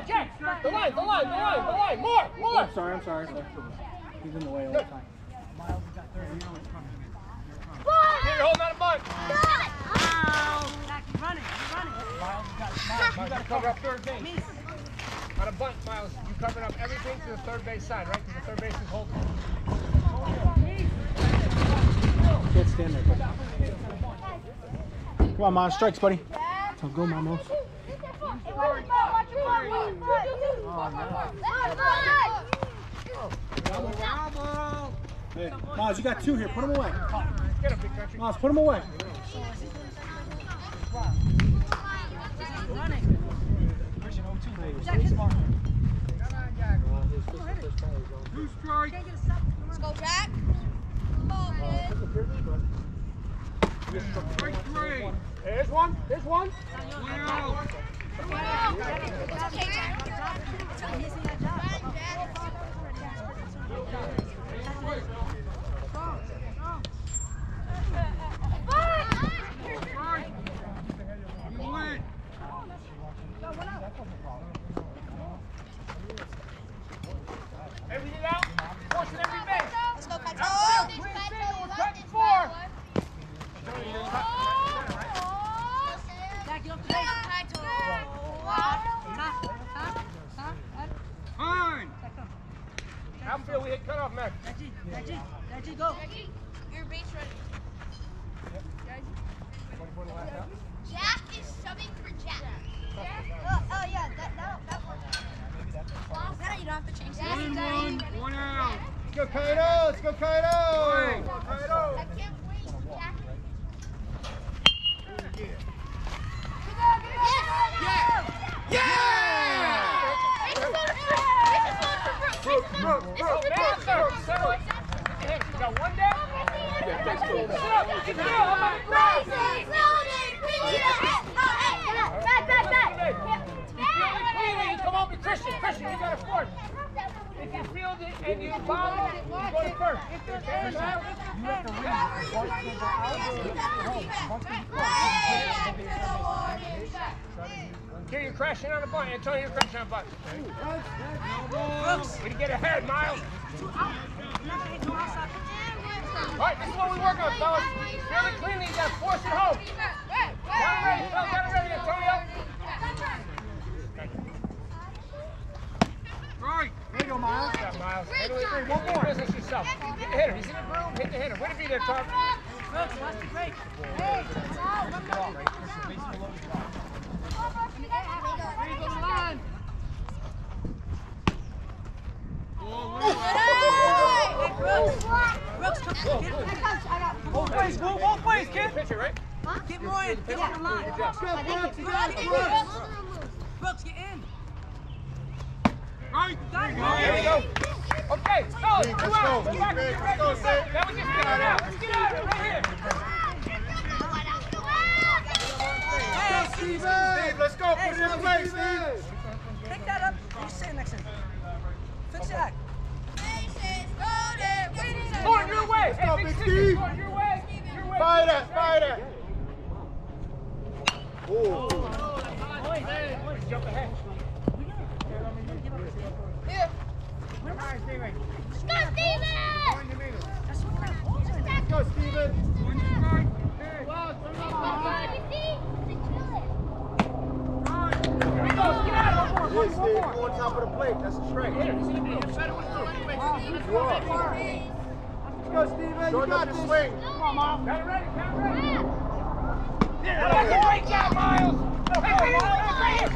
go, Jack. The line, the line, the line, the line. More, more. I'm sorry, I'm sorry. He's in the way all the time. Here, hold on a. Jack, he's running, he's running. You gotta cover up third base. On a bunt, Miles, you covered up everything to the third base side, right? Because the third base is holding. Can't stand there, buddy. Come on, Miles, Strikes, buddy. So go, Mamos. Hey, Miles, you got two here. Put them away. Get him, big country. Miles, put them away. Running. Jack, hit him. Two strikes. Can't get a stop. Let's go, Jack. Come on, kid. Strike three. Here's one. Here's one. One out. It's okay, Jack. He's in Outfield, we hit cutoff, man. Reggie, Reggie, Reggie, go. Reggie, your base running. Yep. ready. Jack is subbing for Jack. Jack. Oh, oh yeah, that, that, that one. That you don't have to change that. One, one, one out. Let's go, Kaito. Let's go, Kaito. I can't wait, Jack. Brooks, Brooks, Brooks, Brooks, Brooks, settle it. Hey, you got one down? Yeah, that's cool. Sit up, get down, I'm on the ground. Cleanly, you come over to Christian. Christian, you got a fourth. If you field it and you bomb it, you go to first. Okay, Miles? Here, you're crashing on the bunt. Antonio, you're crashing on the bunt. Brooks. Way to get ahead, Miles. Two. You're not gonna hit two outside. All right, this is what we work on, fellas. Field it cleanly, you got to force it home. Got it ready, fellas. Got it ready, Antonio. Right. There you go, Miles. Good job, Miles. Handle it. One more. Business yourself. Hit the hitter. He's in the groove. Hit the hitter. Way to be there, Tom. Brooks, watch the break. Hey, Brooks. Brooks, come get him. Both ways, go both ways, kid. Pitcher, right? Get more in. Get on the line. Good job. Go, Brooks. You got it, Brooks. Brooks, get in. Right. Got it. There we go. Okay, fellas, two out. Go back to your regular set. Now we just get it out. Let's get out of it right here. Go, Steven. Steve, let's go. Put it in place, Steve. Pick that up. He's sitting next to him. Fix that. Going your way. go, Hey, Big big Steve. Steve. Going your way. Your way. Fire that, fire that. Oh. Boys, jump ahead. Go, One more. On top of the plate. That's a strike. Let's go, Steven. You got this. Swing. Come on, Mom. Got it ready. Got it ready. Yeah, that's a great job, Miles. Hey, Miles.